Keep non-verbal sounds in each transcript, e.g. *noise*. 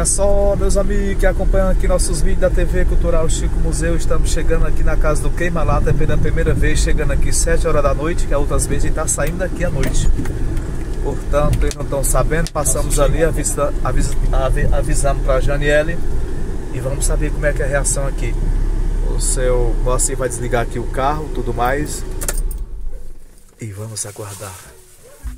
Olha só, meus amigos que acompanham aqui nossos vídeos da TV Cultural Chico Museu, estamos chegando aqui na casa do Queima Lata pela primeira vez, chegando aqui 7 horas da noite, que a outras vezes a gente está saindo daqui à noite. Portanto, eles não estão sabendo, passamos ali, avisa, avisa, avisamos para a Janiele e vamos saber como é que é a reação aqui. O seu Moacir vai desligar aqui o carro, tudo mais. E vamos aguardar.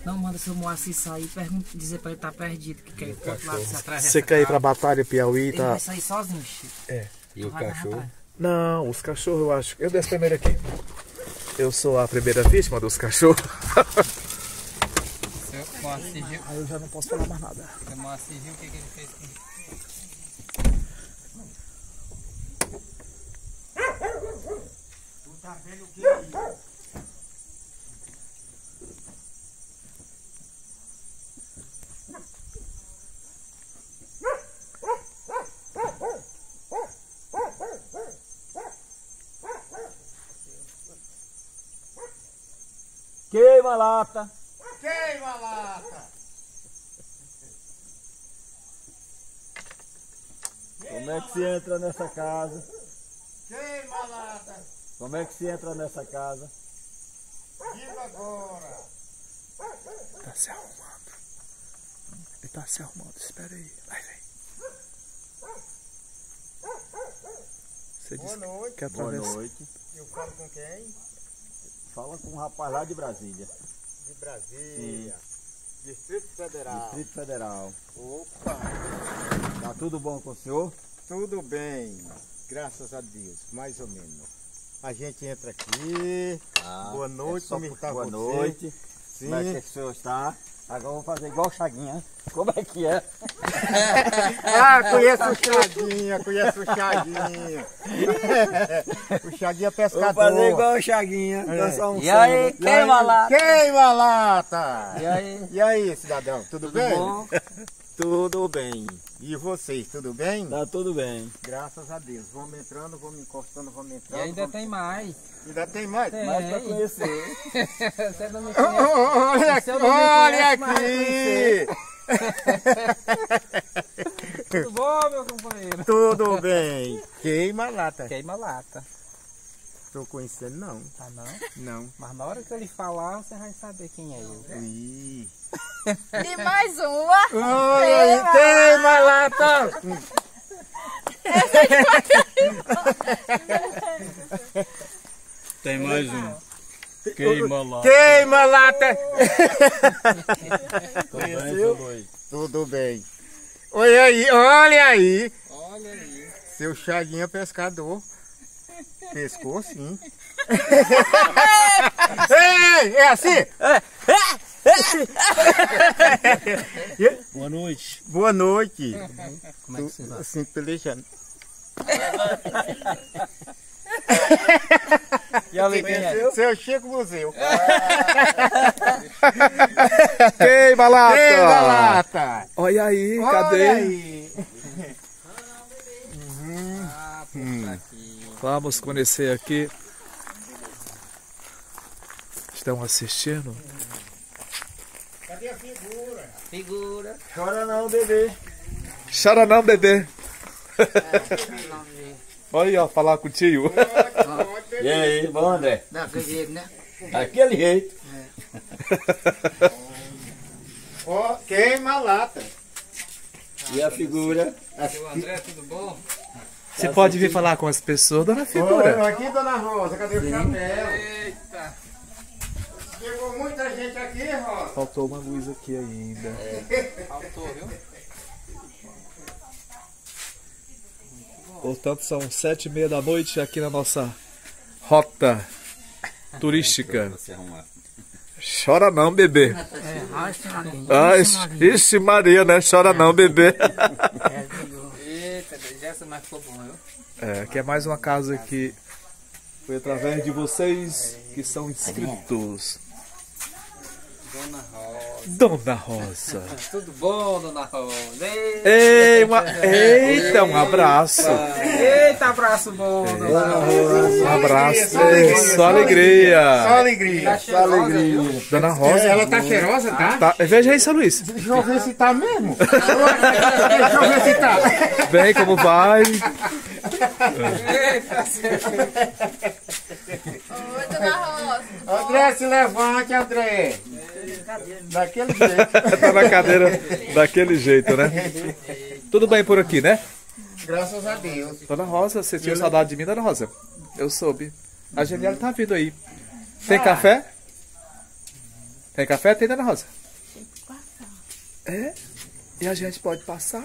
Não, manda seu Moacir sair e dizer pra ele estar tá perdido, que quer ir pro outro lado se atrás. Você quer ir pra Batalha Piauí, tá? Ele vai sair sozinho, Chico. É. E o cachorro? Não, os cachorros eu acho. Eu desço primeiro aqui. Eu sou a primeira vítima dos cachorros. Seu Moacir Aí eu já não posso falar mais nada. Seu Moacir o que, que ele fez com Tu tá vendo o que aí? Queima a lata. Queima a lata. Como é que se entra nessa casa? Queima a lata. Como é que se entra nessa casa? Diga agora. Tá se arrumando. Ele tá se arrumando, espera aí. Vai, vem. Você Boa noite. Que Boa noite. Eu falo com quem? Fala com um rapaz lá de Brasília. De Brasília. Sim. Distrito Federal. Distrito Federal. Opa! Tá tudo bom com o senhor? Tudo bem, graças a Deus, mais ou menos. A gente entra aqui. Ah, boa noite, é como está Boa você? noite. Sim. Como é que o senhor está? Agora eu vou fazer igual o Chaguinha. Como é que é? *laughs* ah, conheço o Chaguinha, conheço o Chaguinha. *laughs* o Chaguinha é pescador. Vou fazer igual o Chaguinha. É. Um e aí, queima a lata. Queima a lata. E aí? E aí, cidadão, tudo, tudo bem? Bom? *laughs* Tudo bem. E vocês, tudo bem? Tá tudo bem. Graças a Deus. Vamos entrando, vamos encostando, vamos entrando. E ainda vamos... tem mais. Ainda tem mais? Tem. Mais pra conhecer. *laughs* Você não me conhece. Olha aqui, olha *laughs* aqui. tudo bom, meu companheiro? Tudo bem. Queima lata. Queima lata. Tô conhecendo não. Tá não? Não. Mas na hora que ele falar, você vai saber quem é eu. Ih. E mais uma. Aí, queima a lata. *laughs* Tem mais um. Queima lata. Queima lata. Conheceu? Tudo bem. Olha aí, olha aí. Olha aí. Seu Chaguinha pescador. Pescou sim. *laughs* Ei, é assim? Boa noite. Boa noite. Como é que você vai? Assim, pelejando. E quem é? Seu Chico Museu. *laughs* Queima lata! Queima lata! Olha aí, cadê? Olha aí. Uhum. Ah, hum. Vamos conhecer aqui. Estão assistindo? Cadê a figura? Figura. Chora não, bebê. Chora não, bebê. *laughs* Olha aí, ó, falar com o tio. E aí, bom, André? Daquele jeito, né? Daquele jeito. Ó, queima a lata. E a figura? Seu André, tudo bom? Você pode vir falar com as pessoas, dona Figura. Oi, aqui, dona Rosa, cadê o chapéu? Eita! Chegou muita gente aqui, Rosa. Faltou uma luz aqui ainda. É. Faltou, viu? Portanto, são sete e meia da noite aqui na nossa rota turística. Chora não, bebê. É, Ai, ixi, Maria, né? Chora não, bebê. Essa mais ficou bom, viu? É, que é mais uma casa que foi através de vocês que são inscritos. Dona Rosa. Dona Rosa. *laughs* Tudo bom, Dona Rosa? Ei, uma... Eita, um abraço. Eita, abraço bom, Dona Rosa. Um abraço. Ei, Só alegria. Só alegria. Só alegria. Dona Rosa. Ela tá cheirosa, tá? Tá, veja aí, São Luís. Deixa eu ver se tá mesmo. *laughs* Deixa eu ver se tá. Bem, como vai? Eita, Oi, dona Rosa. André, se levante, André. Daquele *laughs* jeito. Tá na cadeira daquele jeito, né? Tudo bem por aqui, né? Graças a Deus. Dona Rosa, você tinha saudade de mim, Dona Rosa? Eu soube. A Geniela tá vindo aí. Tem café? Tem café? Tem, Dona Rosa? É? E a gente pode passar?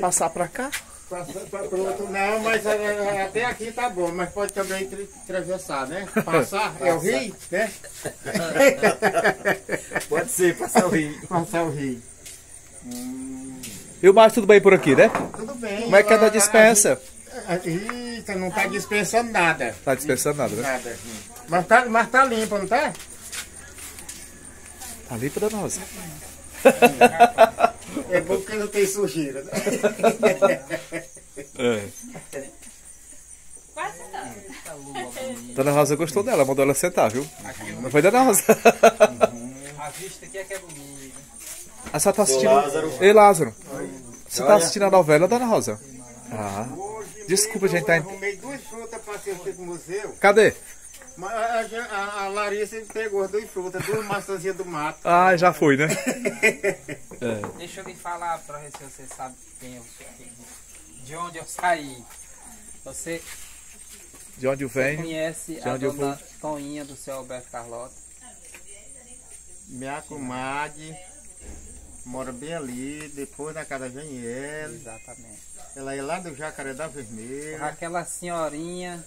Passar pra cá? Passa pra outro não, mas é, é, até aqui tá bom, mas pode também tra- atravessar, né? Passar, é o rio, né? *laughs* Pode ser, passar o rio. Passar o rio. E o mais tudo bem por aqui, né? Tudo bem. Como é que é da dispensa? A- a- Eita, não tá dispensando nada. Tá dispensando nada, né? Nada. Mas tá, mas tá limpo, não tá? Tá limpa, Dona Rosa. É bom porque não tem sujeira. né? É. Dona Rosa gostou dela, mandou ela sentar, viu? Não foi, Dona Rosa? A vista aqui é que é bonita. A senhora tá assistindo. Ei, Lázaro. Você tá assistindo a novela, Dona Rosa? Ah. Desculpa, gente, tá. Eu arrumei duas frutas pra assistir no museu. Cadê? Mas a, a- a Larissa pegou as duas frutas, duas maçãzinhas do mato. Ah, já foi, né? *laughs* Deixa eu lhe falar pra ver se você sabe quem eu sou. De onde eu saí. Você De onde eu venho? conhece De a onde eu dona Toninha do seu Alberto Carlota? Minha comadre mora bem ali, depois da casa da Janiele. Exatamente. Ela é lá do Jacaré da Vermelha. Aquela senhorinha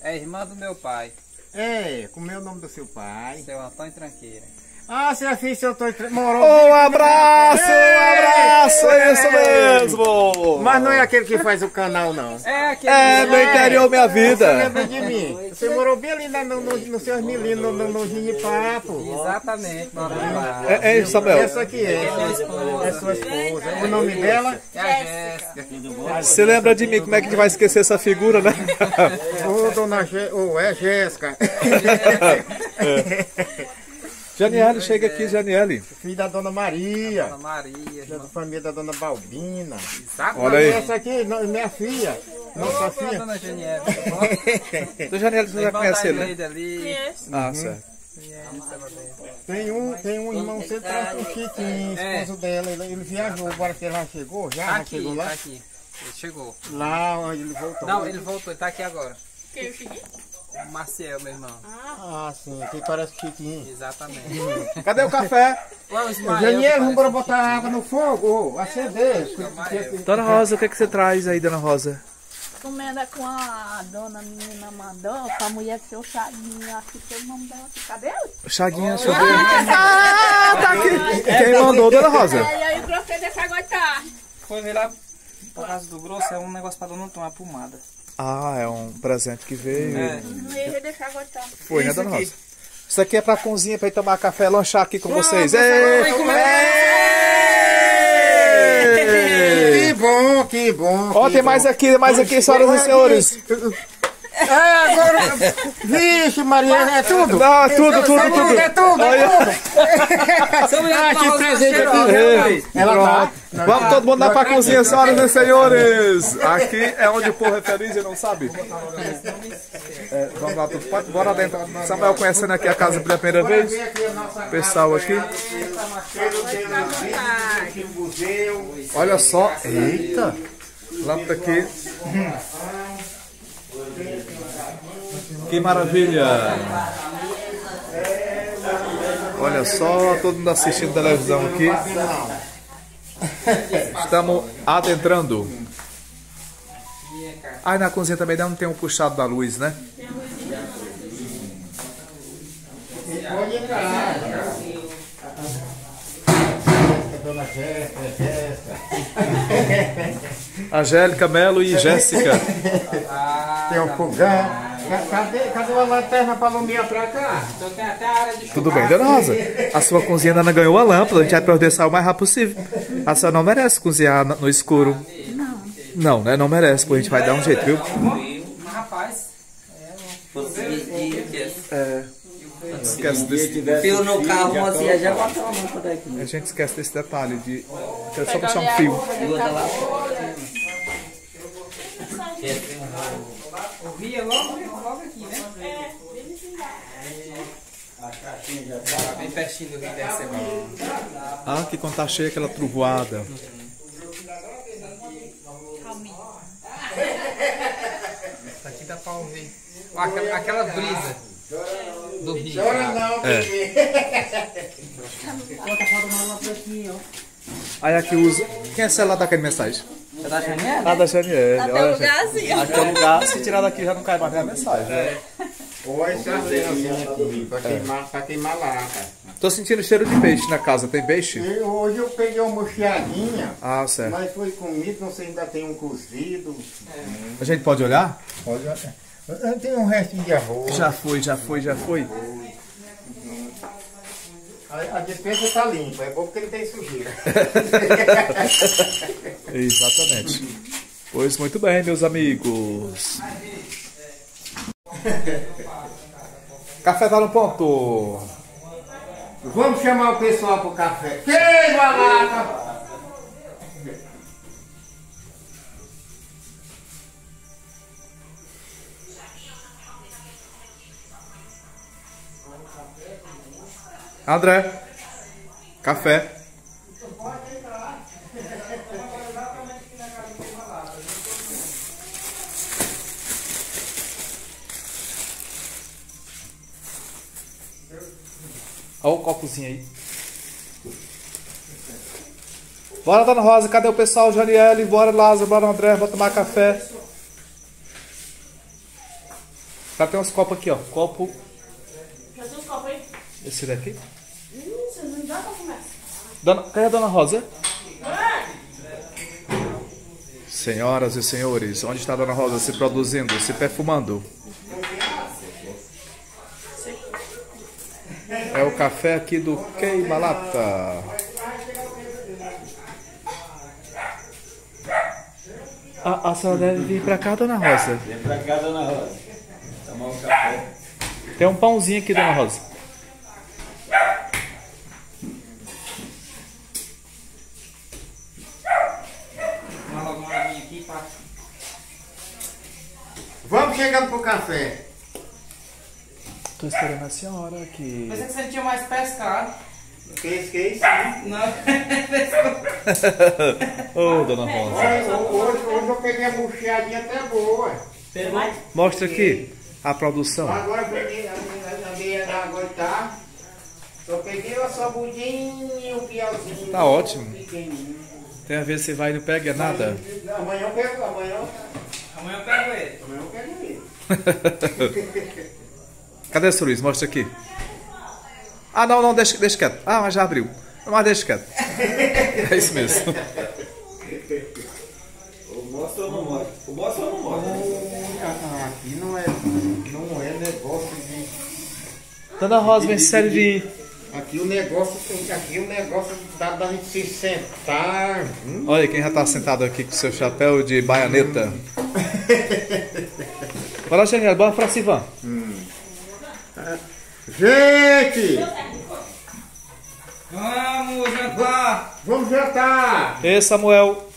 é irmã do meu pai, É, como é o nome do seu pai? seu Antônio Tranqueira. Ah, seu filho, seu Antônio Tre- morou. Um abraço, um abraço, é isso mesmo! Mas não é aquele que faz o canal, não. É aquele. É, no interior minha Você vida. lembra de mim? Você morou bem ali no, no, no seus meninos, no, no, no Ginipapo. Exatamente. É, é Samuel. Essa aqui é. É sua esposa. O nome dela? É a Jéssica. Você lembra de mim? Como é que a gente vai esquecer essa figura, né? Ô, dona. Ô, é Jéssica. *laughs* *laughs* Janiele, chega aqui, Janiele. Filho da dona Maria. Dona Maria. Da família da dona Balbina. Exatamente. Olha aí. Essa aqui, minha filha. Nossa Ô, filha. Dona Geniela, tudo *laughs* bom? Do Janiele, você já conhece da ele, né? Ali. Ah, certo. Ela bem. Tem um, tem um irmão central, o Chiquinho, É. esposo dela. Ele, ele viajou, agora que ele já chegou, já, Tá já aqui, chegou lá. tá aqui. Ele chegou. Lá onde ele voltou. Não, ele voltou, ele tá aqui agora. Quem eu cheguei? O Maciel, meu irmão. Ah, sim, aqui parece Chiquinho. Exatamente. *laughs* Cadê o café? Ué, o Ismael, Daniel, que vamos botar água no fogo, acender. Dona Rosa, o que, é que você traz aí, Dona Rosa? Comenda com a dona menina mandou, com a mulher do seu Chaguinho, acho que tem o nome dela aqui. Cadê ele? Chaguinha, deixa eu ver. Ah, tá aqui. Quem mandou, Dona Rosa? E aí o grosso deixa aguentar. Foi ver lá por causa do grosso, é um negócio pra dona tomar pomada. Ah, é um presente que veio. É. E aí deixa aguentar. Foi, né, Dona Rosa? Isso aqui é pra cozinha, pra ir tomar café, lanchar aqui com vocês. vem comer. Ei! Que bom, que bom. Ó, que tem bom. mais aqui, mais aqui, senhoras e senhores. É, agora. Vixe, Maria, é tudo? Não, é tudo, tudo, tudo. É tudo, é tudo. Ah, que presente Ei, aqui. Ela tá. Vamos todo mundo lá pra cozinha, senhoras e senhores. Aqui é onde o povo é feliz e não sabe. É, vamos lá, tudo. Pode, bora dentro. Samuel conhecendo aqui a casa pela primeira vez. Pessoal aqui. Olha só. Eita. Lâmpada aqui. Que maravilha. Olha só, todo mundo assistindo televisão aqui. Estamos adentrando. Aí na cozinha também não tem um puxado da luz, né? *laughs* Angélica, Melo e Jéssica. Tem um fogão. Cadê, cadê a lanterna pra alumiar pra cá? Então tem até a área de Tudo bem, dona Rosa? A sua cozinha ainda não ganhou a lâmpada, a gente vai providenciar o mais rápido possível. A senhora não merece cozinhar no escuro. Não. Não, né? Não merece, pô, a gente vai dar um jeito, viu? Mas rapaz, É. Esquece desse, Fio no carro, uma assim, já a lâmpada aqui. a gente esquece desse detalhe de. Quero só puxar um fio. Bota lá. o rio é logo, logo aqui, né? Tá bem pertinho do rio, ser bom. Ah, que quando tá cheia aquela trovoada. Aqui dá pra ouvir. Ó, Aquela, aquela brisa do rio. Chora não, É. bebê. Aí aqui usa. Quem é esse lá daquele mensagem? Tá achando ela? Ah, da Janiele. Até o lugar gente. assim, ó. Aqui é o lugar, se tirar daqui já não cai mais nem a mensagem. né? Olha esse arzinho aqui, pra queimar, pra queimar lata. Tô sentindo cheiro de peixe na casa. Tem peixe? E Hoje eu peguei uma murchiadinha, Ah, certo. mas foi comido, não sei, ainda tem um cozido. A gente pode olhar? Pode olhar. Tem um restinho de arroz. Já foi, já foi, já foi. A, a despensa tá limpa, é bom porque ele tem sujeira. *laughs* Exatamente. Pois muito bem, meus amigos. *laughs* Café tá no ponto. Vamos chamar o pessoal pro café. Queima a lata! André, café. Olha o copozinho aí. Bora, Dona Rosa, cadê o pessoal? Janiele, bora, Lázaro, bora, André, bora tomar café. Já tem uns copos aqui, ó. Copo. Já tem os copos aí? Esse daqui. Hum, vocês não dá pra começar. Dona, cadê a Dona Rosa? Senhoras e senhores, onde está a Dona Rosa se produzindo, se perfumando? É o café aqui do Queima Lata. A, a senhora deve vir pra cá, Dona Rosa. Vem pra cá, dona Rosa. Tomar um café. Tem um pãozinho aqui, Dona Rosa. Vamos chegando pro café. Tô esperando a senhora aqui. Pensei que você tinha mais pescado. Que isso, que isso? Não, *laughs* Ô, Dona Rosa. Hoje, hoje eu peguei a murchiadinha até boa. Mostra aqui a produção. Agora eu peguei a, meia da água tá. Só peguei a sabudinha e o piauzinho. Tá ótimo. Pequenininho. Tem a ver se vai e não pega nada. Amanhã eu pego, amanhã, amanhã eu pego ele. amanhã eu pego ele. *laughs* Cadê o seu Luiz? Mostra aqui. Ah, não, não, deixa, deixa quieto. Ah, mas já abriu. Não, Mas deixa quieto. É isso mesmo. O mostra ou não mostra? O mostra ou não mostra? Aqui não é, não é negócio de. Dona Rosa, vem servir. Aqui o negócio, aqui o negócio dá da gente se sentar. hum? Olha quem já tá sentado aqui com seu chapéu de baianeta. *laughs* Bora, Geniel, bora pra Sivan. Gente, Vamos jantar. vamos jantar. Ei, Samuel.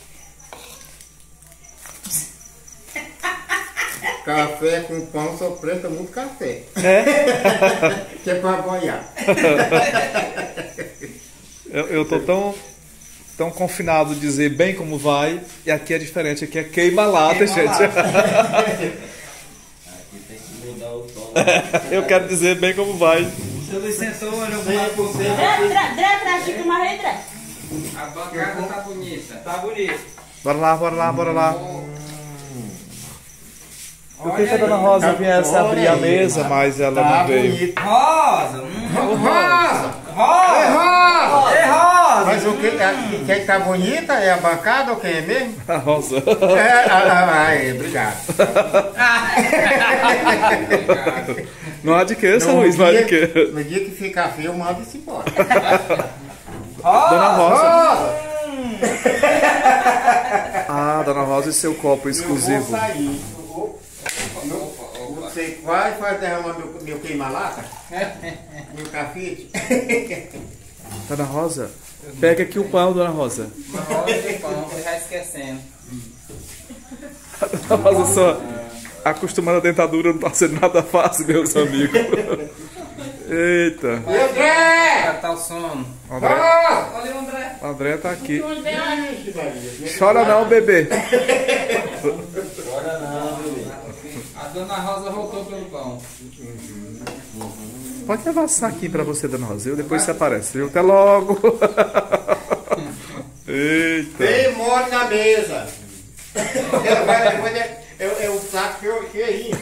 Café com pão só presta muito café. É? *laughs* Que é pra boiar. *laughs* Eu, eu tô tão, tão confinado de dizer bem como vai. E aqui é diferente. Aqui é queima-lata, gente. Mudar o tom. *laughs* Eu quero dizer bem como vai. Seu Luiz sentou, olhou pro lado pro Dré, Dré, Dré, Chico Marrei, Dré. A bancada tá bonita. Tá bonita. Bora lá, bora lá, bora lá. Eu queria que a Dona Rosa viesse abrir a mesa, mas ela Tá não veio. bonito. Rosa! Hum, Rosa! rosa! Mas o que, a, quem tá bonita é a bancada ou quem é mesmo? *laughs* A Rosa. É, ah, é, obrigado. *laughs* Não há de que, seu Luiz, não há de que. No dia que ficar feio, manda-se embora. *laughs* Dona Rosa. Ah, Dona Rosa e seu copo exclusivo. Eu vou sair. Não sei qual vai derramar meu, meu queima-lata. meu cafete. Dona Rosa, pega aqui o pão, Dona Rosa. O pão, já esquecendo. Dona Rosa só acostumada à dentadura não tá sendo nada fácil, meus amigos. Eita. E André! Tá o sono. André, Olha o André. André tá aqui. Chora não, bebê. A dona Rosa voltou pelo pão. Pode levar saquinho pra você, Dona Rosa. Eu depois você aparece, viu? Até logo. *laughs* Eita. Tem mole na mesa. É, é, é o saco que eu cheinho.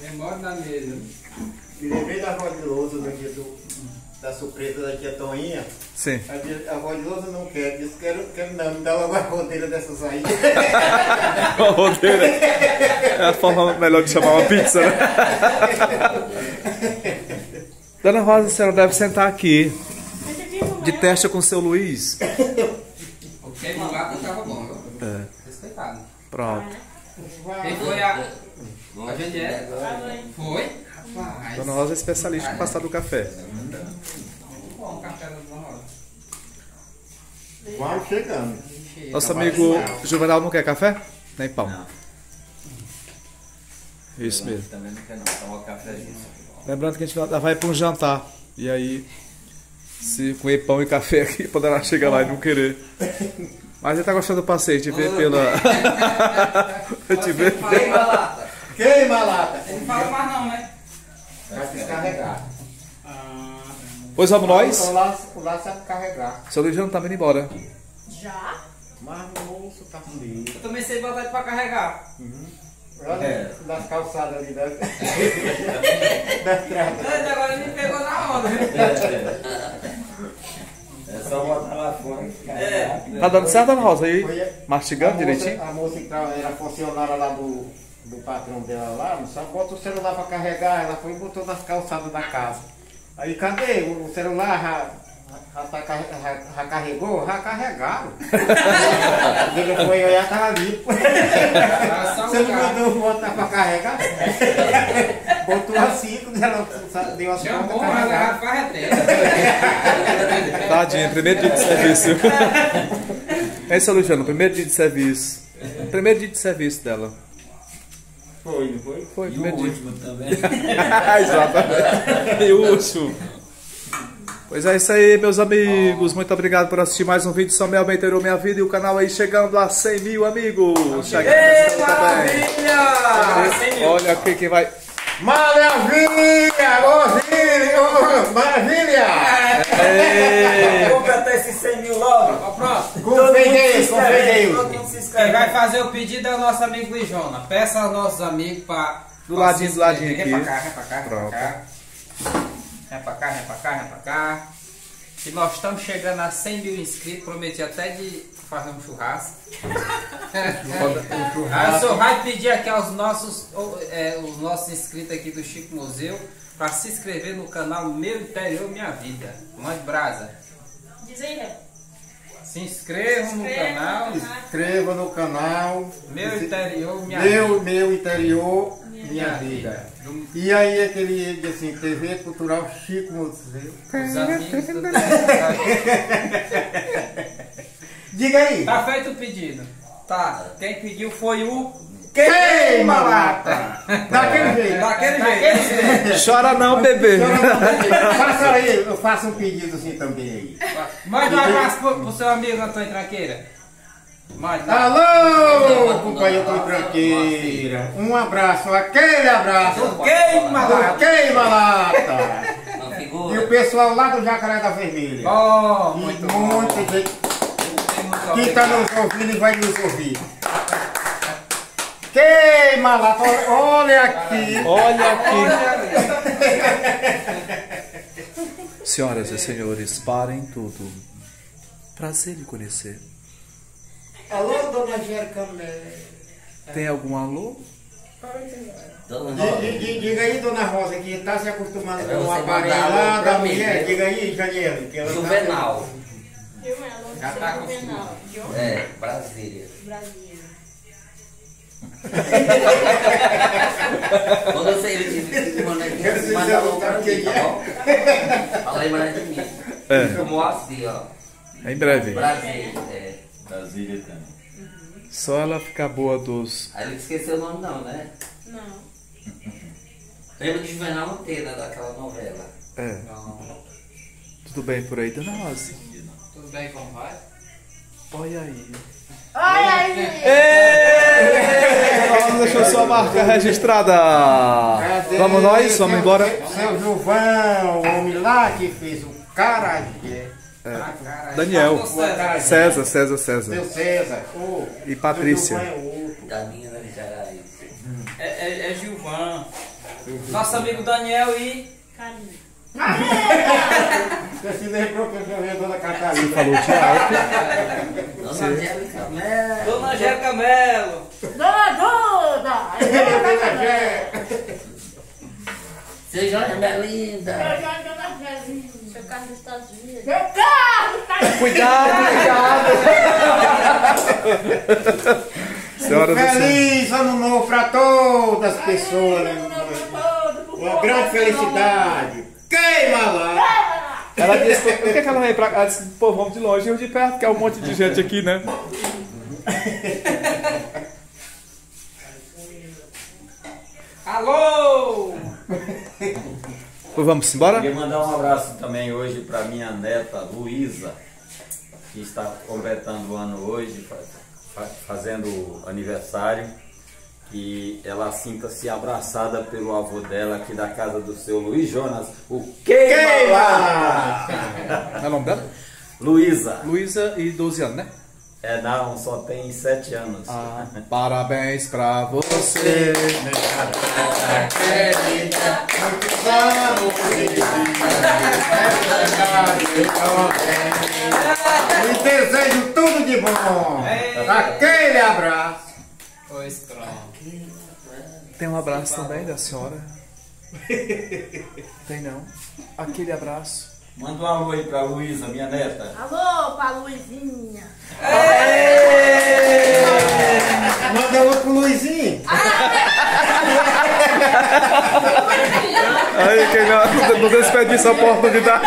Demora na mesa. E lembrei da avó de lousa dia do, da surpresa da tia Toninha. Sim. A, a avó de lousa não quer, disse quero, quero não, me dá logo a rodeira dessas aí. *laughs* A rodeira. É a forma melhor de chamar uma pizza, né? Dona Rosa, a senhora deve sentar aqui. De teste com o seu Luiz. O queima lá tava bom, viu? É. Respeitado. Pronto. Quem foi a. A Genier? Foi? Rapaz. Dona Rosa é especialista em passar do café. Bom, o café da dona Rosa. Vamos chegando. Nosso amigo Juvenal não quer café? Nem pão. Isso mesmo. Também não quer não, tomar um cafezinho. Lembrando que a gente vai- para um jantar. E aí, se comer pão e café aqui, *laughs* poderá chegar lá e não querer. Mas ele tá gostando do passeio, te ver pela. *laughs* te ver Queima lá. Queima a lata. Ele não fala mais não, né? Vai descarregar. Pois vamos nós. Lá, lá sabe carregar. Seu Luiz já não tá indo embora. Já? Mas o moço tá com medo. Eu também sei botar ele pra carregar. Olha das calçadas ali da, da estrada. Mas agora ele me pegou na onda. É só botar lá fora e carregar. Tá dando certo, Dona Rosa? Aí, a- mastigando a moça- direitinho? A moça que era funcionária lá do, do patrão dela lá, só bota o celular pra carregar, ela foi e botou nas calçadas da casa. Aí cadê? O, o celular já, já, tá carre- já- já carregou? Já carregaram. *laughs* Ele foi olhar, tava limpo. Era só Você o não carro. mandou botar pra carregar? *laughs* Botou assim, quando ela deu as contas farreteiro. Tadinha, primeiro dia de serviço. É isso, Luciano, primeiro dia de serviço. Primeiro dia de serviço dela. Foi, não foi? Foi, E o primeiro dia. último também. *laughs* Exatamente. E o último. Pois é isso aí, meus amigos. Muito obrigado por assistir mais um vídeo Bem Interior Minha Vida e o canal aí chegando a 100 mil amigos. Chegando Ei, maravilha! Olha aqui quem vai. Maravilha! Ô, maravilha! Ei, Completar esses 100 mil logo. Pronto. Confei Deus, confei Deus. Todo mundo se Quem vai fazer o pedido é o nosso amigo Lijona. Peça aos nossos amigos pra. Do ladinho, do ladinho aqui. Vem pra cá, vem pra cá, vem Pronto. pra cá. Vem pra cá, vem pra cá, vem pra cá. E nós estamos chegando a 100 mil inscritos. Prometi até de fazer um churrasco. Aí o senhor vai pedir aqui aos nossos, é, os nossos inscritos aqui do Chico Museu para se inscrever no canal Meu Interior Minha Vida. Mande brasa. Diz aí, Léo. Se inscrevam no canal Inscreva no canal. Meu Interior Minha Vida. Meu, meu interior, minha vida. E aí aquele assim, TV Cultural Chico Museu. Os amigos do *laughs* Diga aí. Tá feito o pedido. Tá. Quem pediu foi o. Queima lata! Daquele jeito. Daquele jeito. chora não, bebê. Faça aí, eu faço um pedido assim também aí. Mande um abraço pro, pro seu amigo Antônio Tranqueira. Lá. Alô, companheiro do Tranqueira. Um abraço, aquele abraço. Queima lá. Do Queima lata! E o pessoal lá do Jacaré da Vermelha. Oh, muito bom. muita gente Muito que está nos ouvindo e vai nos ouvir. Queima lata, olha aqui. Olha aqui. Senhoras e senhores, parem tudo. Prazer em conhecer. Alô, dona Angélica. Tem algum alô? Diga aí, dona Rosa, que está se acostumando É com o aparelho lá da mim, mulher. né? Diga aí, Janiele. que tá- Juvenal. Já tá acostumado. É, Brasília. Brasília. *laughs* Quando eu sair de de mandar aqui, Eu sei manda se alô pra mim, tá é. bom? Fala aí mais de mim. É. Fica Moacir, ó. Em breve. Brasília, é. Brasília também. Só ela ficar boa dos. Aí não esqueceu o nome não, né? Não. *laughs* Lembra de Juvenal Monteiro, né, daquela novela? É. Não. Tudo bem por aí, dona Rosa? Tudo bem, como vai? Olha aí. Olha aí! Rosa deixou sua marca registrada. Cadê Vamos nós? Vamos embora? Seu Gilvão, o homem lá que fez o carajé. Ah, caralho. Daniel. César. César, César, César. César. ô, E Patrícia. é né, Jaraí. É, é, é Gilvan. Nosso amigo Daniel e. Carinho. Você se lembrou que eu a dona Catarina. Falou alto. Dona Angélica Melo. Dona Angélica Melo. Dona Duda! Dona Gé. Seja Belinda. Seu carro dos Estados Unidos. Seu carro! Tá Cuidado, cuidado. *laughs* E senhores. Feliz ano novo para todas as pessoas. né? Uma grande felicidade. Queima lá. Ela disse, por que, que ela veio pra cá? Ela disse, pô, vamos de longe, eu de perto, que é um monte de gente aqui, né? Alô! *laughs* Pois vamos embora? Queria mandar um abraço também hoje para minha neta Luísa, que está completando o ano hoje, fa- fa- fazendo aniversário. Que ela sinta-se abraçada pelo avô dela aqui da casa do seu Luiz Jonas, o Queima! Queima! É o nome dela? Luísa. Luísa e 12 anos, né? É, não, só tem sete anos. Ah, parabéns pra você. E desejo tudo de bom. Aquele abraço. Pois pronto. Tem um abraço também da senhora? Tem não? Aquele abraço. Manda um alô aí pra Luísa, minha neta. Alô, pra Luizinha. Manda outro pro Luizinho. *laughs* Aí, *laughs* quem não, não desperdiça a oportunidade.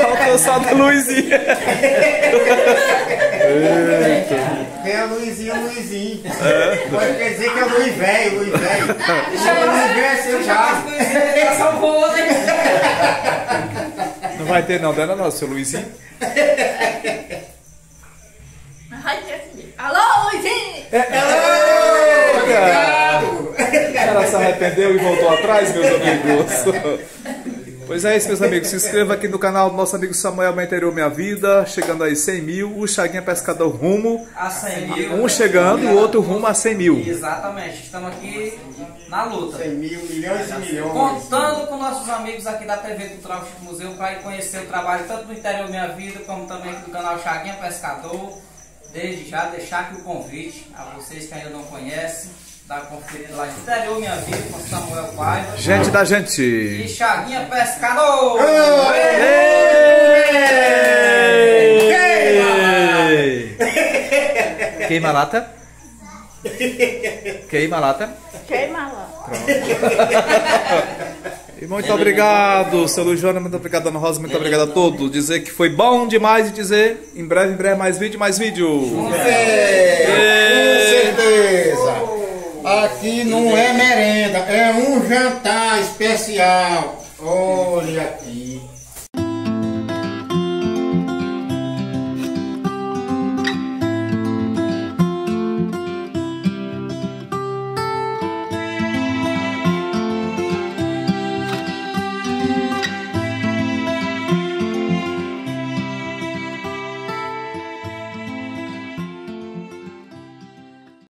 Faltou só da Luizinha. Tem a Luizinha, Luizinho. Pode quer dizer que é Luiz Velho, Luiz Velho. Luiz Velho é seu já. Salvou, né? *laughs* Não vai ter não, dana não, seu Luizinho. Ai, Deus. Alô, Luizinha! Ela se arrependeu e voltou atrás, meus amigos. Pois é isso, meus amigos. Se inscreva aqui no canal do nosso amigo Samuel Menteriou Minha Vida. Chegando aí 100 mil. O Chaguinha Pescador rumo. A 100 mil. Um chegando, o outro rumo a 100 mil. Exatamente. Estamos aqui na luta. 100 mil, milhões e milhões. Contando com nossos amigos aqui da TV Cultural Chico Museu para ir conhecer o trabalho tanto do Interior Minha Vida como também do canal Chaguinha Pescador. Desde já deixar aqui o convite a vocês que ainda não conhecem, uma conferida lá de Interior Minha Vida com Samuel Paiva Gente da e gente. Chaguinha Pescador. Ei! Queima a lata. Queima a lata. Queima lá. E muito obrigado, seu Luiz Joana, muito obrigado, Dona Rosa, muito obrigado a todos. Dizer que foi bom demais e dizer em breve, em breve, mais vídeo, mais vídeo. É, com certeza. Aqui não é merenda, é um jantar especial. Olha aqui.